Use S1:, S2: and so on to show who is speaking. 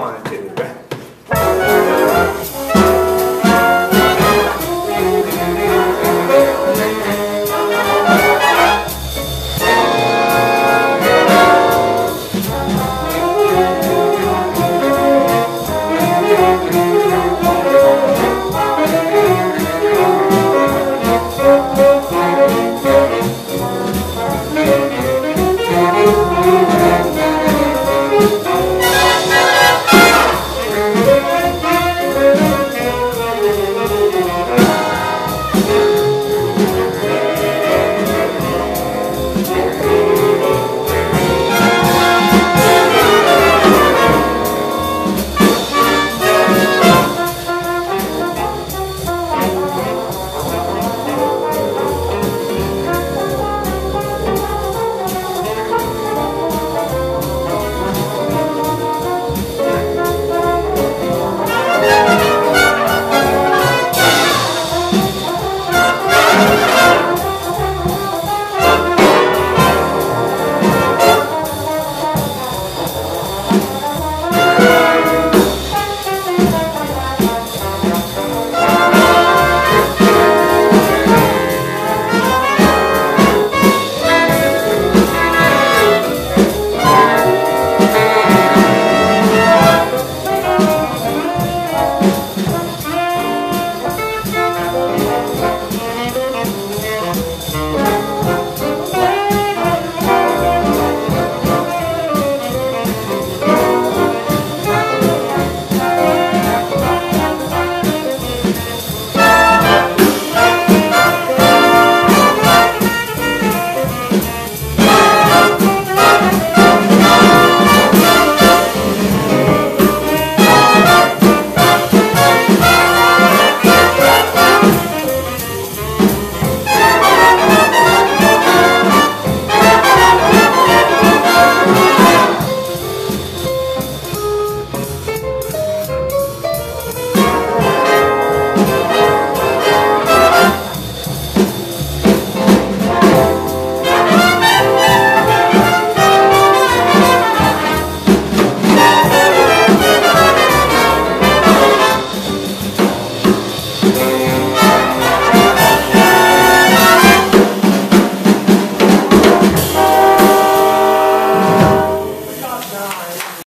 S1: wanted to.